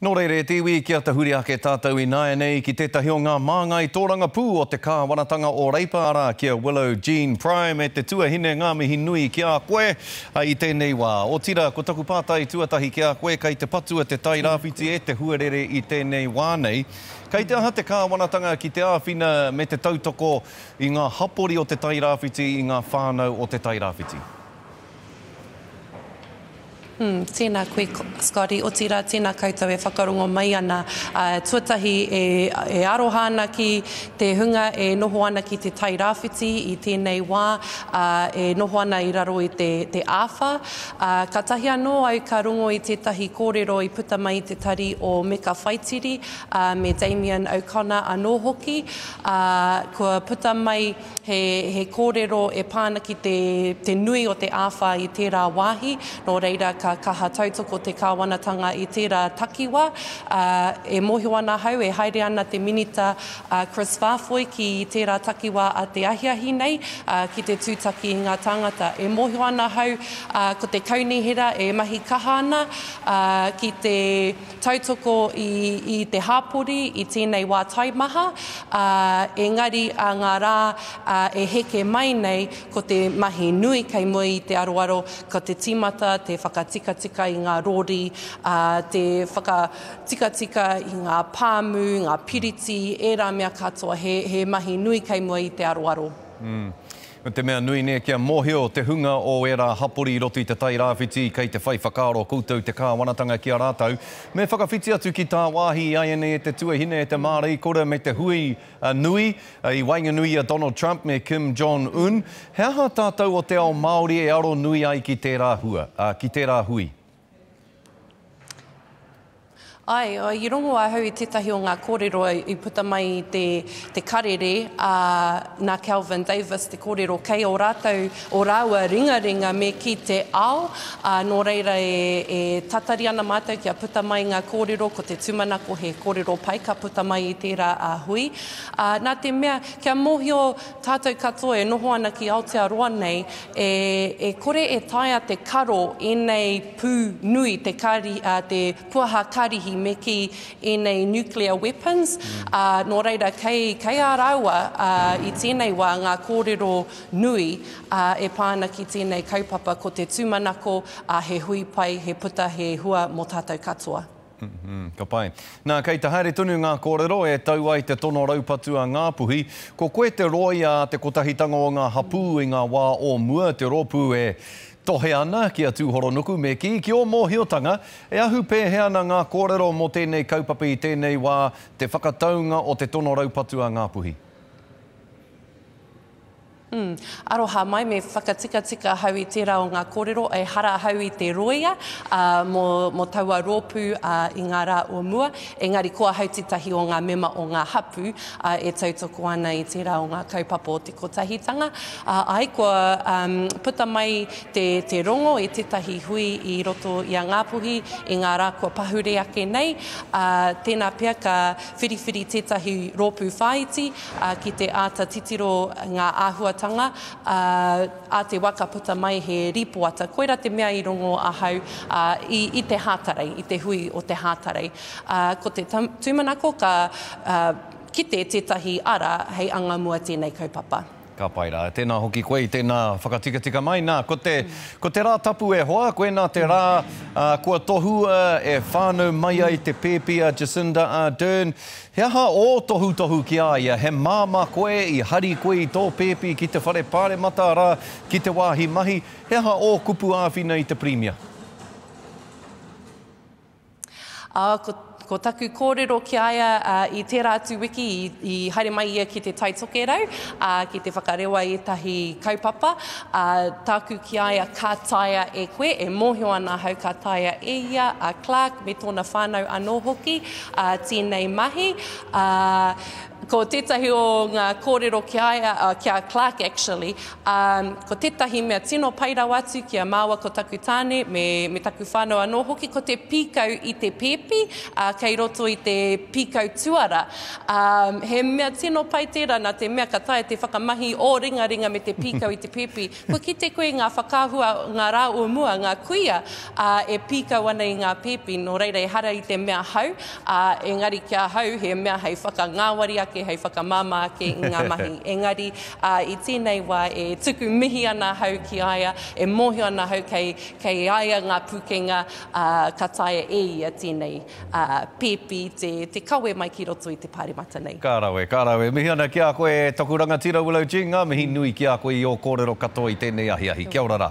Nō reira e te iwi kia tahuri ake tātou ināianei ki tētahi o ngā māngai tōrangapū o te kāwanatanga o Reipa arā ki a Willow Jean Prime e te tuahine ngā mihi nui ki a koe i tēnei wā. Otira ko taku pātai tuatahi ki a koe kei te patua te Tairāwhiti e te huarere i tēnei wā nei kei te aha te kāwanatanga ki te āwhina me te tautoko i ngā hapori o te Tairāwhiti i ngā whānau o te Tairāwhiti? Tēnā koe Scotty, otirā tēnā koutou e whakarongo mai ana. Tuatahi e aroha ana ki te hunga e noho ana ki te Tai Rāwhiti i tēnei wā, e noho ana i raro i te āwha. Katahi anō au ka rongo i tētahi kōrero i puta mai i te tari o Meka Whaitiri me Damian O'Connor anō hoki. Kua puta mai He, he kōrero e pā ana ki te, te nui o te āwhā i tērā wāhi, nō reira ka kaha tautoko te kāwanatanga i tērā takiwā. Ā, e mōhio ana ahau e haere ana te Minita a Chris Whāfoe ki tērā takiwā a te ahiahi nei, ā, ki te tūtaki i ngā tāngata. E mōhio ana ahau, ā, ko te Kaunihera e mahi kaha ana, ā, ki te. tautoko i te hapori i tēnei wā taimaha, engari a ngā rā e heke mai nei ko te mahi nui kei mua i te aroaro ko te tīmata te whakatikatika i ngā rori, te whakatikatika i ngā pāmu, ngā piriti, ērā mea katoa he mahi nui kei mua i te aroaro. Ko te mea nui nē kia mōhio te hunga o ērā hapori i roto i te Tairāwhiti kei te whai whakaaro koutou te Kāwanatanga ki a rātou me whakawhiti atu ki tāwāhi āianei e te tuahine e te māreikora me te hui nui i waenganui i a Donald Trump me Kim Jong Un he aha tātou o te ao Māori e aro nui ai ki tērā hua, ā, ki tērā hui? Ae, i rongo ahau i tetahi o nga korero i puta mai i te, te karere a na Kelvin Davis te korero kei o ratou, o raua ringaringa me ki te ao, a no reira e, e tatari ana matou kia puta mai nga korero ko te tumanako he korero pai ka puta mai i tera a hui. A na te mea kia mohio Tātou katoa e noho ana ki Aotearoa nei, e, e kore e taea te karo ēnei pū nui, te kari, ā, te puaha karihi me kī ēnei nuclear weapons, ā, nō reira kei, kei a rāua, ā, i tēnei wā ngā kōrero nui, ā, e pā ana ki tēnei kaupapa ko te tūmanako, ā, he hui pai, he puta, he hua mō tātou katoa. Ka pai. Nā, kei te haere tonu ngā kōrero e tau ai te tono raupatu a Ngā Puhi, ko koe te rōia a te kotahitanga o ngā hapū i ngā wā o mua, te rōpū e tohe ana ki a Tūhoronuku, me kī, ki ō mōhiotanga, e ahu pēhea ana ngā kōrero mō tēnei kaupapa i tēnei wā, te whakataunga o te tono raupatu a Ngā Puhi? Umm. Aroha mai, me whakatikatika ahau i tērā o ngā kōrero, ehara ahau i te rōia mō taua rōpū i ngā rā o mua, engari ko ahau tētahi o ngā mema o ngā hapū e tautoko ana i tērā o ngā kaupapa o te kotahitanga. Āe, kua puta mai te rongo i tētahi hui i roto i a Ngāpuhi i ngā rā kua pahure ake nei, tēnā pea ka whiriwhiri tētahi rōpū whāiti, ki te āta titiro ngā āhuatanga a te waka puta mai he rīpoata. Koira te mea i rongo ahau i te Hātarei, i te hui o te Hātarei. Ko te tūmanako ka kite tētahi ara hei anga mua tēnei kaupapa. Ka pai rā. Tēnā hoki koe i tēnā whakatikatika mai. Nā, ko te, ko te rā tapu e hoa, koinā te rā kua tohua e whānau mai ai te pēpi a Jacinda Ardern. He aha ō tohutohu ki a ia? He māmā koe i hari koe i tō pēpi ki te whare pāremata, arā, ki te wāhi mahi? He aha ō kupu āwhina i te Pirimia? Ā, ko, ko taku kōrero ki a ia, ā, i tērā atu wiki i, i haere mai ia ki Te Tai Tokerau, ā, ki te whakarewa ētahi kaupapa, ā, tāku ki a ia, ka taea e koe, e mōhio ana ahau ka taea e ia, a Clarke me tōna whānau anō hoki, ā tēnei mahi, ā, ko tētahi o ngā kōrero ki a ia, ā, ki a Clarke actually, ā, ko tētahi mea tino pai rawa atu ki a māua ko taku tāne me, me taku whānau anō hoki ko te pīkau i te pēpi, ā, kei roto i te pīkau tuara, ā, he mea tino pai tērā nā te mea ka taea te whakamahi ō-ringaringa me te pīkau i te pēpi. Kua kite koe ngā whakaahua o ngā rā o mua, ngā kuia, ā, e pīkau ana i ngā pēpi, nō reira ehara i te mea hau, ā, engari ki ahau he mea hei whakangāwari ake, hei whakamāmā ake i ngā mahi. Engari, ā, i tēnei wā e tuku mihi ana ahau ki a ia, e mōhio ana ahau kei, kei a ia ngā pūkenga, ā, ka taea e ia tēnei. ā, pēpi te, te kawe mai ki roto i te Pāremata nei. Ka rawe, ka rawe. Mihi ana ki a koe e toku rangatira Willow Jean, ngā mihi nui ki a koe i ō kōrero katoa i tēnei ahiahi. Kia ora rā.